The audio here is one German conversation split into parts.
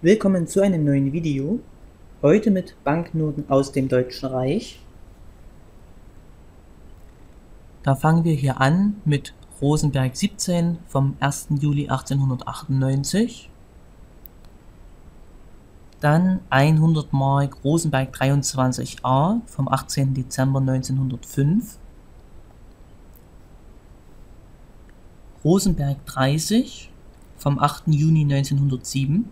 Willkommen zu einem neuen Video, heute mit Banknoten aus dem Deutschen Reich. Da fangen wir hier an mit Rosenberg 17 vom 1. Juli 1898. Dann 100 Mark Rosenberg 23a vom 18. Dezember 1905. Rosenberg 30 vom 8. Juni 1907.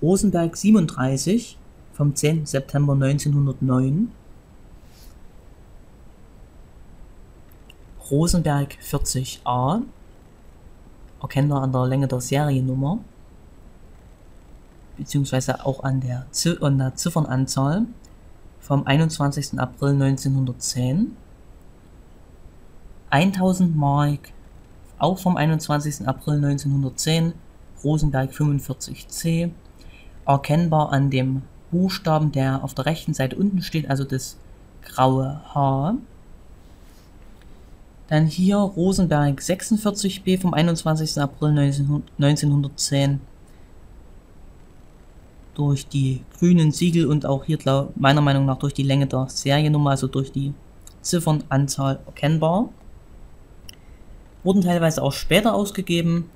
Rosenberg 37 vom 10. September 1909. Rosenberg 40a, erkennbar an der Länge der Seriennummer, beziehungsweise auch an der, an der Ziffernanzahl vom 21. April 1910. 1000 Mark, auch vom 21. April 1910, Rosenberg 45c, erkennbar an dem Buchstaben, der auf der rechten Seite unten steht, also das graue H. Dann hier Rosenberg 46b vom 21. April 1910 durch die grünen Siegel und auch hier meiner Meinung nach durch die Länge der Seriennummer, also durch die Ziffernanzahl erkennbar. Wurden teilweise auch später ausgegeben,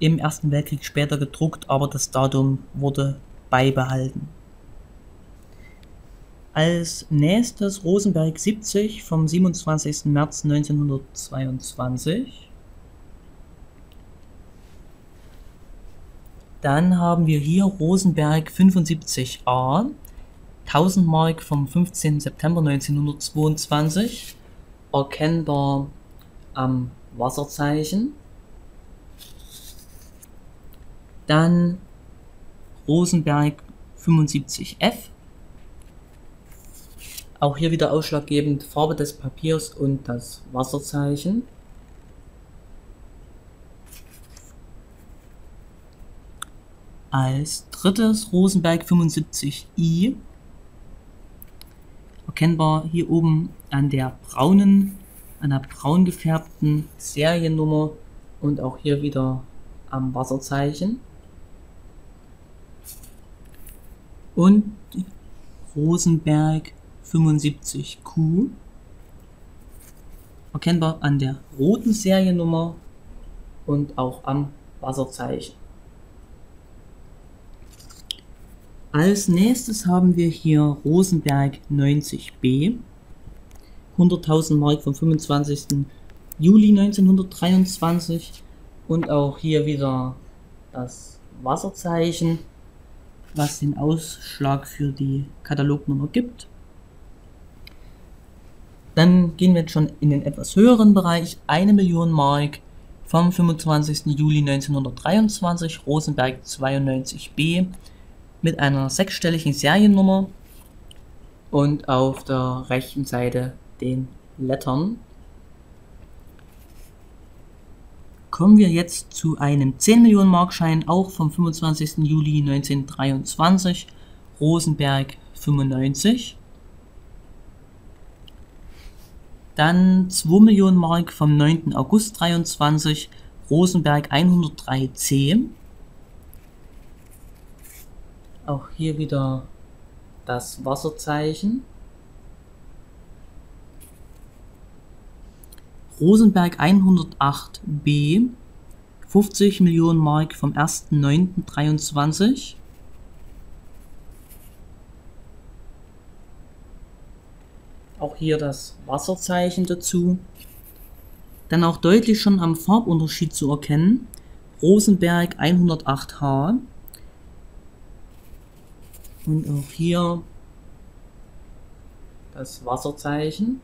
im Ersten Weltkrieg später gedruckt, aber das Datum wurde beibehalten. Als nächstes Rosenberg 70 vom 27. März 1922. Dann haben wir hier Rosenberg 75a, 1000 Mark vom 15. September 1922, erkennbar am Wasserzeichen. Dann Rosenberg 75f auch hier wieder ausschlaggebend Farbe des Papiers und das Wasserzeichen. Als drittes Rosenberg 75i. Erkennbar hier oben an der braunen, an der braun gefärbten Seriennummer und auch hier wieder am Wasserzeichen. Und Rosenberg 75Q, erkennbar an der roten Seriennummer und auch am Wasserzeichen. Als nächstes haben wir hier Rosenberg 90b, 100.000 Mark vom 25. Juli 1923 und auch hier wieder das Wasserzeichen, was den Ausschlag für die Katalognummer gibt. Dann gehen wir jetzt schon in den etwas höheren Bereich. Eine Million Mark vom 25. Juli 1923, Rosenberg 92b mit einer sechsstelligen Seriennummer und auf der rechten Seite den Lettern. Kommen wir jetzt zu einem 10 Millionen Mark Schein, auch vom 25. Juli 1923, Rosenberg 95. Dann 2 Millionen Mark vom 9. August 23, Rosenberg 103c. Auch hier wieder das Wasserzeichen. Rosenberg 108b, 50 Millionen Mark vom 1.9.23. Auch hier das Wasserzeichen dazu. Dann auch deutlich schon am Farbunterschied zu erkennen. Rosenberg 108H. Und auch hier das Wasserzeichen.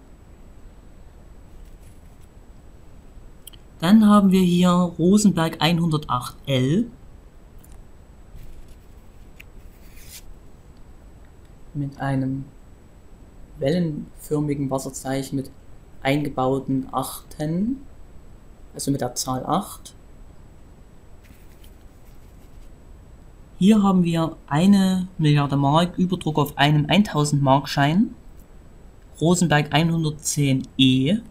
Dann haben wir hier Rosenberg 108L. Mit einem wellenförmigen Wasserzeichen mit eingebauten Achten, also mit der Zahl 8. Hier haben wir eine Milliarde Mark Überdruck auf einem 1000 Mark Schein. Rosenberg 110E.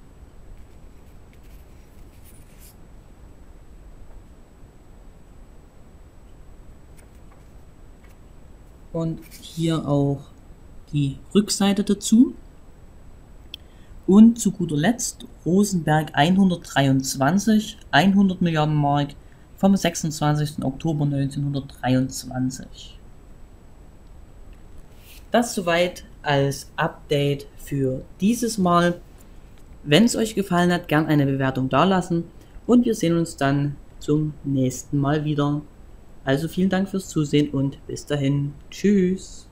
Und hier auch die Rückseite dazu. Und zu guter Letzt Rosenberg 123, 100 Milliarden Mark vom 26. Oktober 1923. Das soweit als Update für dieses Mal. Wenn es euch gefallen hat, gern eine Bewertung dalassen und wir sehen uns dann zum nächsten Mal wieder. Also vielen Dank fürs Zusehen und bis dahin. Tschüss.